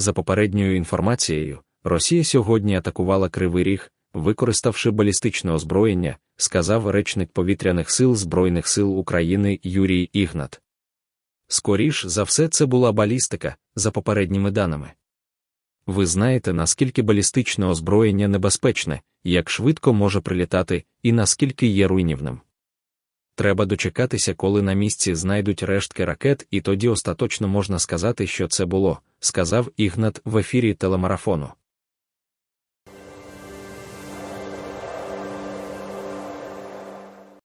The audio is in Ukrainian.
За попередньою інформацією, Росія сьогодні атакувала Кривий Ріг, використавши балістичне озброєння, сказав речник повітряних сил Збройних сил України Юрій Ігнат. Скоріш за все, це була балістика, за попередніми даними. Ви знаєте, наскільки балістичне озброєння небезпечне, як швидко може прилітати, і наскільки є руйнівним. Треба дочекатися, коли на місці знайдуть рештки ракет, і тоді остаточно можна сказати, що це було, сказав Ігнат в ефірі телемарафону.